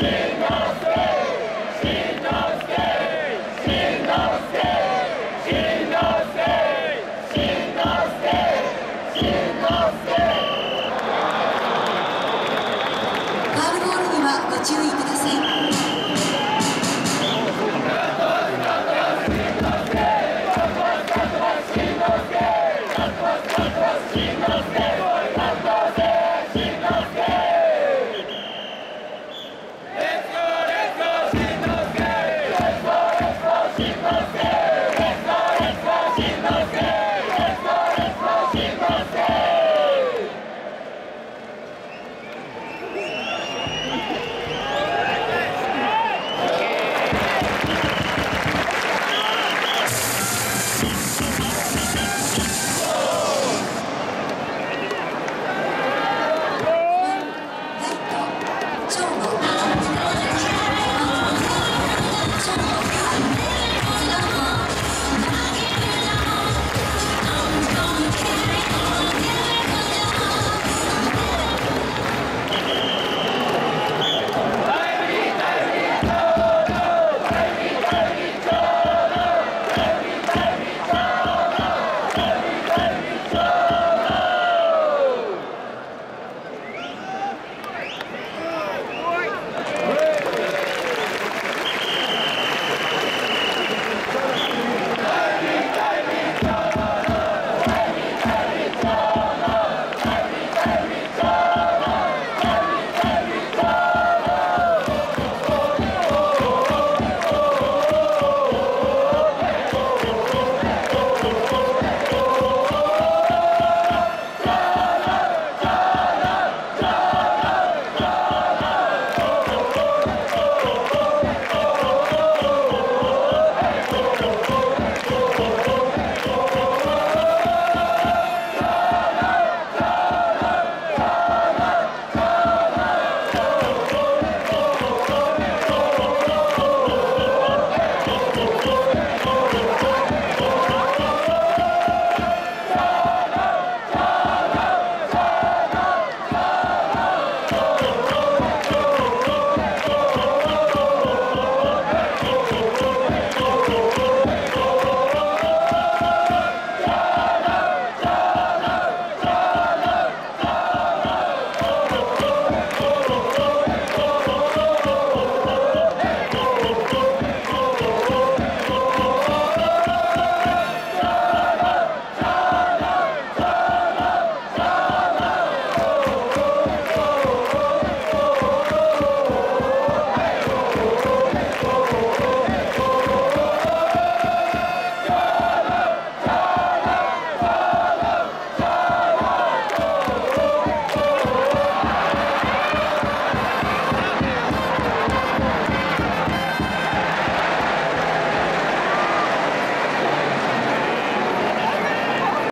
Yeah.